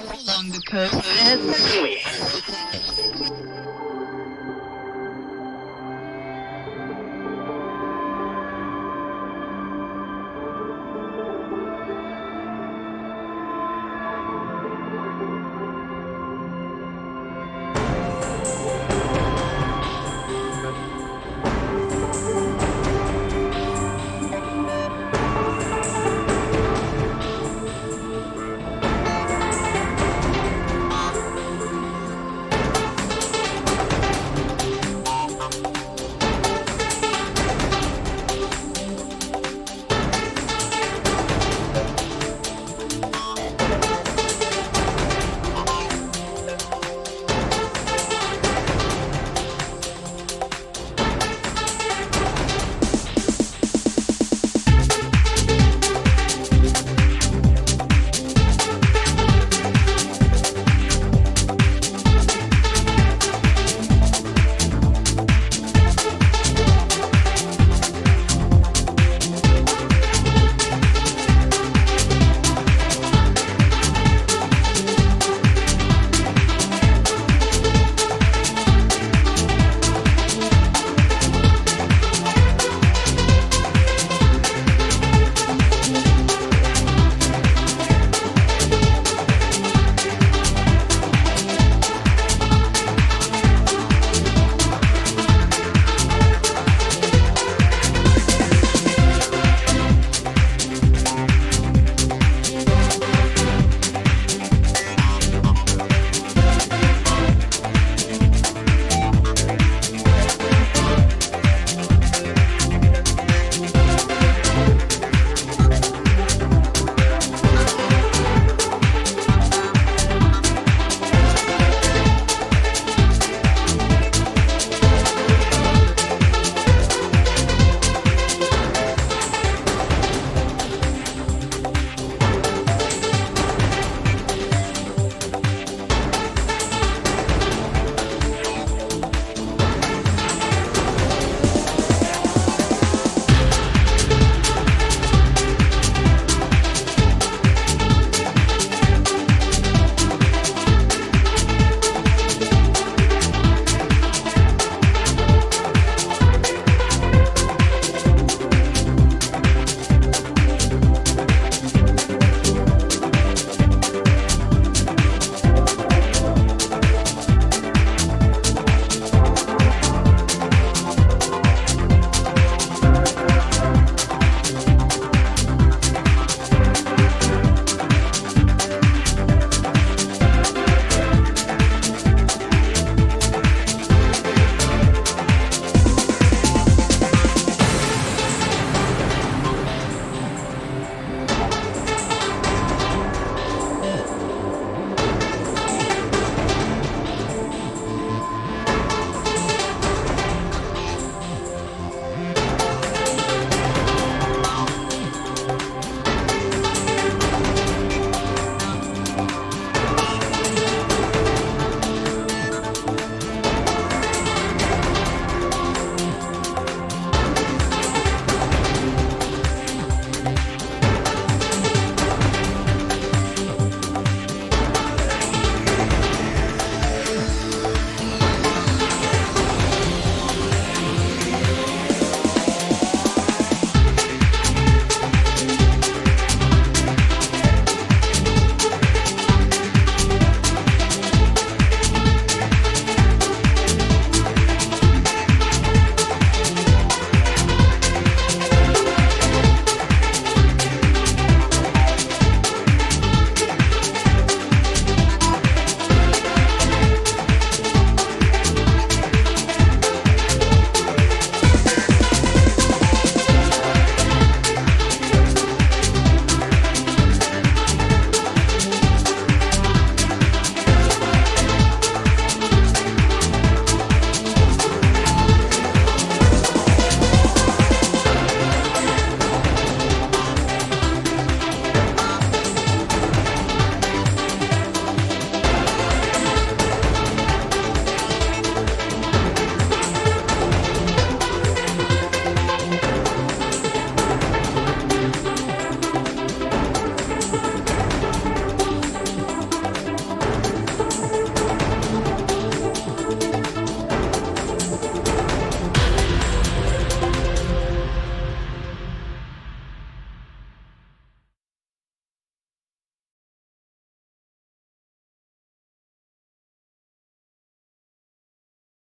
along the coast.